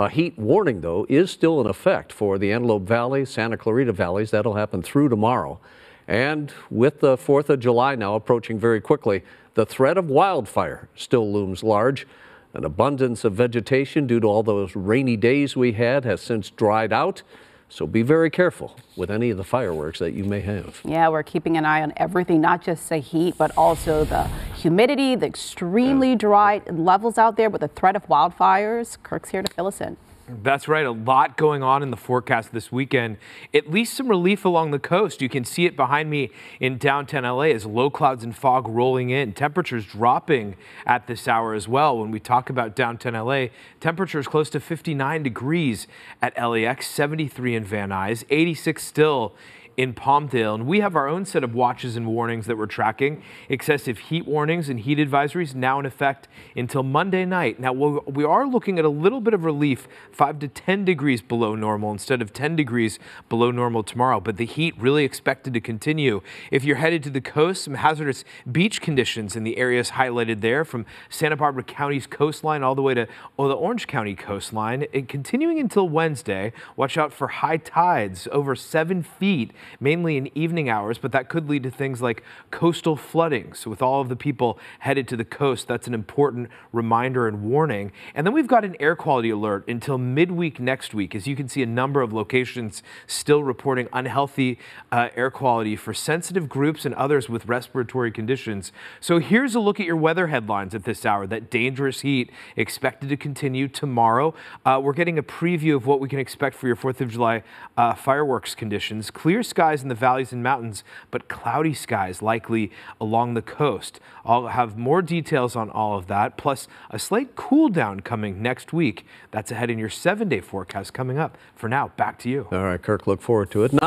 A heat warning, though, is still in effect for the Antelope Valley, Santa Clarita Valleys. That'll happen through tomorrow. And with the 4th of July now approaching very quickly, the threat of wildfire still looms large. An abundance of vegetation due to all those rainy days we had has since dried out. So be very careful with any of the fireworks that you may have. Yeah, we're keeping an eye on everything, not just the heat, but also the humidity, the extremely dry levels out there with the threat of wildfires. Kirk's here to fill us in. That's right. A lot going on in the forecast this weekend. At least some relief along the coast. You can see it behind me in downtown LA as low clouds and fog rolling in. Temperatures dropping at this hour as well. When we talk about downtown LA, temperatures close to 59 degrees at LAX, 73 in Van Nuys, 86 still in Palmdale. And we have our own set of watches and warnings that we're tracking. Excessive heat warnings and heat advisories now in effect until Monday night. Now, we are looking at a little bit of relief, 5 to 10 degrees below normal instead of 10 degrees below normal tomorrow. But the heat really expected to continue. If you're headed to the coast, some hazardous beach conditions in the areas highlighted there from Santa Barbara County's coastline all the way to oh, the Orange County coastline. And continuing until Wednesday, watch out for high tides over seven feet mainly in evening hours, but that could lead to things like coastal flooding. So with all of the people headed to the coast, that's an important reminder and warning. And then we've got an air quality alert until midweek next week. As you can see, a number of locations still reporting unhealthy uh, air quality for sensitive groups and others with respiratory conditions. So here's a look at your weather headlines at this hour. That dangerous heat expected to continue tomorrow. Uh, we're getting a preview of what we can expect for your 4th of July uh, fireworks conditions. Clear skies in the valleys and mountains, but cloudy skies likely along the coast. I'll have more details on all of that, plus a slight cool down coming next week. That's ahead in your seven day forecast coming up. For now, back to you. All right, Kirk, look forward to it. Not